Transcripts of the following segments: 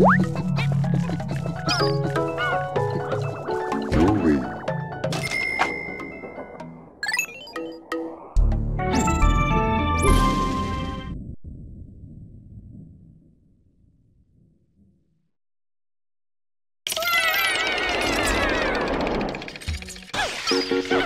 What? Oh!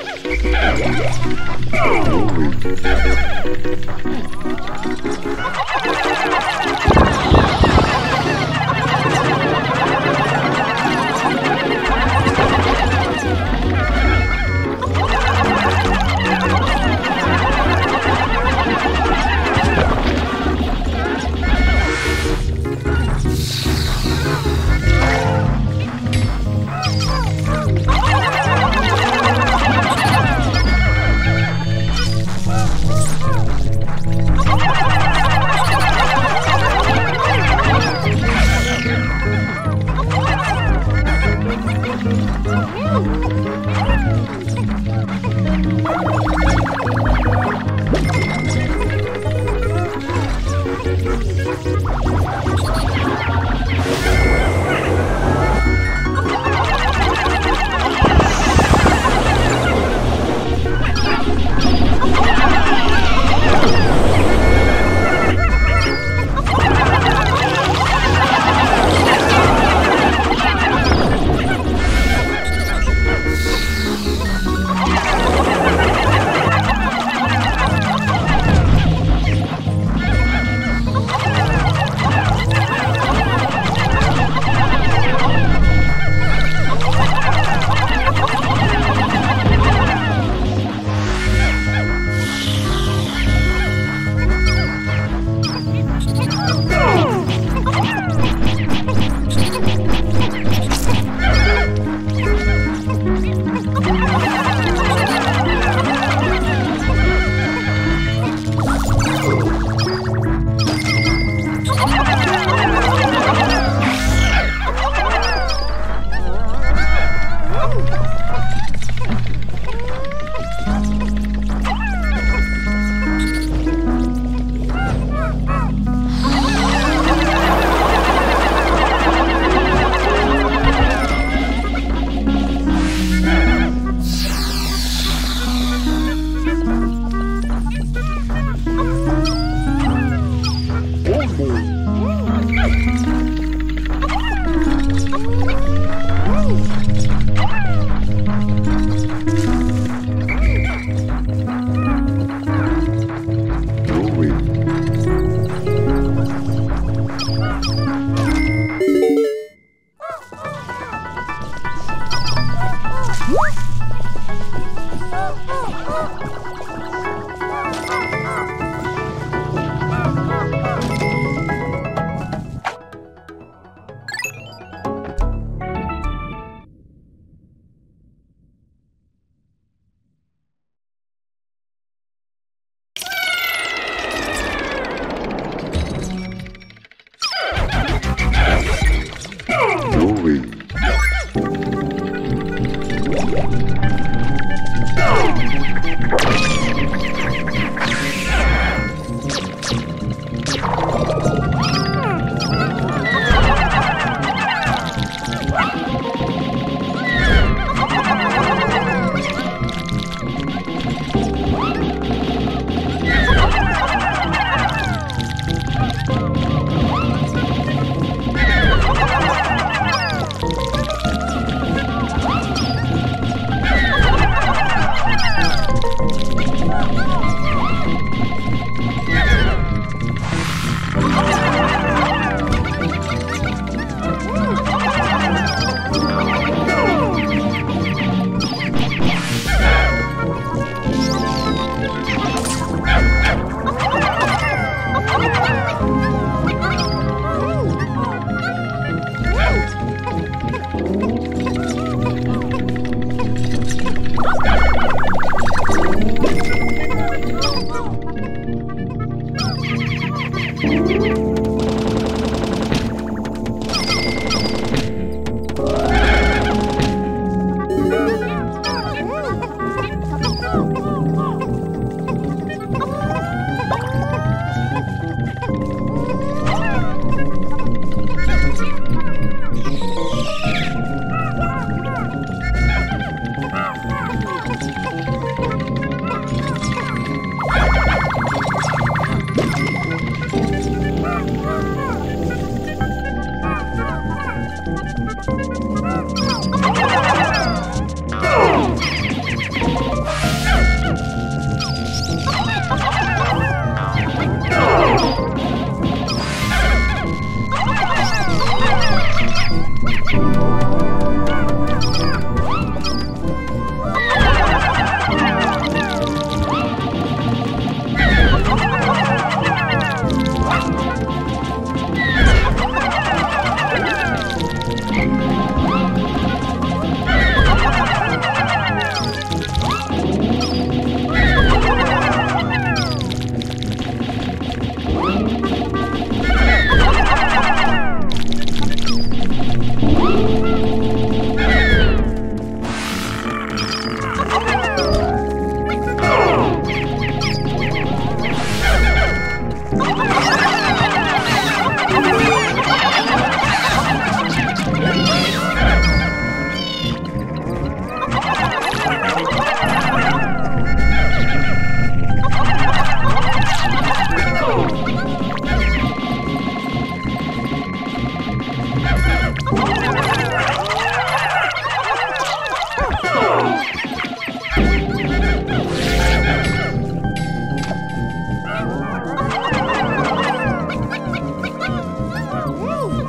Woo!